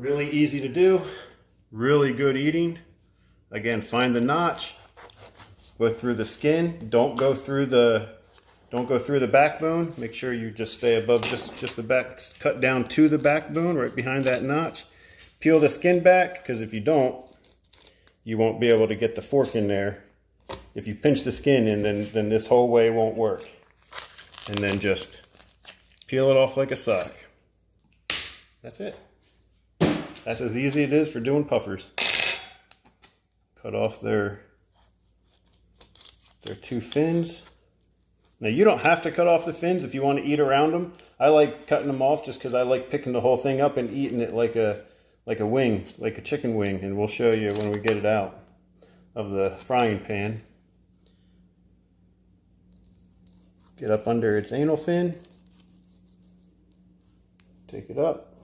really easy to do, really good eating. Again, find the notch, go through the skin, don't go through the don't go through the backbone. Make sure you just stay above just, just the back, cut down to the backbone right behind that notch. Peel the skin back, because if you don't, you won't be able to get the fork in there. If you pinch the skin in, then, then this whole way won't work. And then just peel it off like a sock. That's it. That's as easy as it is for doing puffers. Cut off their, their two fins. Now you don't have to cut off the fins if you want to eat around them. I like cutting them off just because I like picking the whole thing up and eating it like a like a wing, like a chicken wing, and we'll show you when we get it out of the frying pan. Get up under its anal fin. Take it up.